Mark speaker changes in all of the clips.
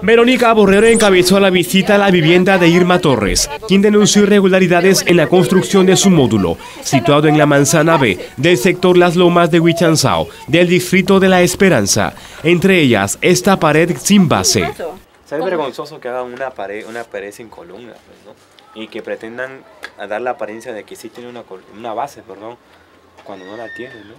Speaker 1: Verónica Borrero encabezó la visita a la vivienda de Irma Torres, quien denunció irregularidades en la construcción de su módulo, situado en la manzana B del sector Las Lomas de Huichanzao, del distrito de La Esperanza. Entre ellas, esta pared sin base.
Speaker 2: Es vergonzoso que hagan una pared, una pared sin columnas pues, y que pretendan dar la apariencia de que sí tiene una, una base, perdón, cuando no la tiene, ¿no?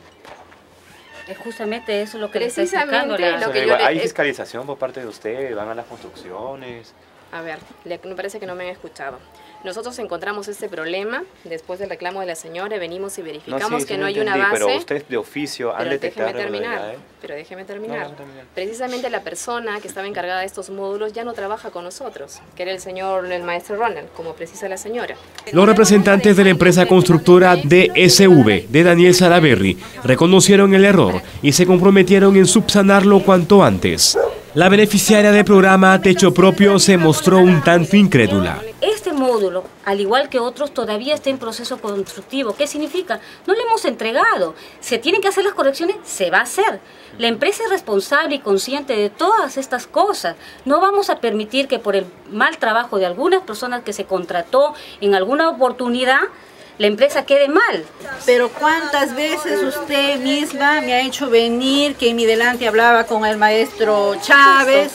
Speaker 3: Es justamente eso lo que
Speaker 2: Precisamente le lo que yo Hay fiscalización por parte de ustedes, van a las construcciones.
Speaker 4: A ver, me parece que no me han escuchado. Nosotros encontramos este problema después del reclamo de la señora y venimos y verificamos que no hay una base.
Speaker 2: Pero usted de oficio han detectado
Speaker 4: déjeme terminar, Pero déjeme terminar. Precisamente la persona que estaba encargada de estos módulos ya no trabaja con nosotros, que era el señor, el maestro Ronald, como precisa la señora.
Speaker 1: Los representantes de la empresa constructora DSV de Daniel Salaberry reconocieron el error y se comprometieron en subsanarlo cuanto antes. La beneficiaria del programa Techo Propio se mostró un tanto incrédula
Speaker 3: módulo, al igual que otros, todavía está en proceso constructivo. ¿Qué significa? No le hemos entregado. ¿Se tienen que hacer las correcciones? Se va a hacer. La empresa es responsable y consciente de todas estas cosas. No vamos a permitir que por el mal trabajo de algunas personas que se contrató en alguna oportunidad, la empresa quede mal.
Speaker 5: Pero cuántas veces usted misma me ha hecho venir que en mi delante hablaba con el maestro Chávez.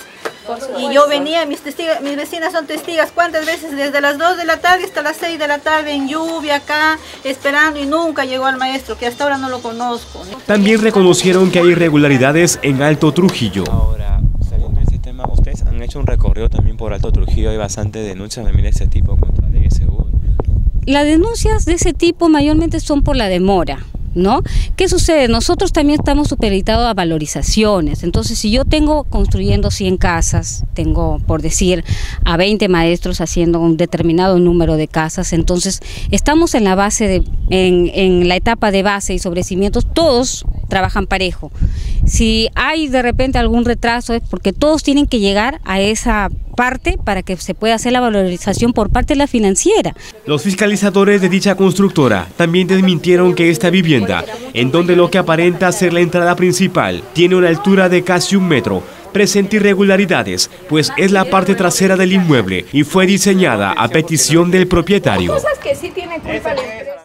Speaker 5: Y yo venía, mis, testigas, mis vecinas son testigas, cuántas veces desde las 2 de la tarde hasta las 6 de la tarde en lluvia acá, esperando y nunca llegó al maestro, que hasta ahora no lo conozco.
Speaker 1: También reconocieron que hay irregularidades en Alto Trujillo.
Speaker 2: Ahora, saliendo de ese tema, ustedes han hecho un recorrido también por Alto Trujillo, hay bastante denuncias también de ese tipo contra DSU.
Speaker 3: Las denuncias de ese tipo mayormente son por la demora. ¿no? ¿Qué sucede? Nosotros también estamos supeditados a valorizaciones. Entonces, si yo tengo construyendo 100 casas, tengo, por decir, a 20 maestros haciendo un determinado número de casas, entonces estamos en la base de, en, en la etapa de base y sobrecimientos, todos trabajan parejo. Si hay de repente algún retraso es porque todos tienen que llegar a esa parte para que se pueda hacer la valorización por parte de la financiera.
Speaker 1: Los fiscalizadores de dicha constructora también desmintieron que esta vivienda, en donde lo que aparenta ser la entrada principal, tiene una altura de casi un metro, presenta irregularidades, pues es la parte trasera del inmueble y fue diseñada a petición del propietario.
Speaker 5: Cosas que sí tiene culpa la empresa.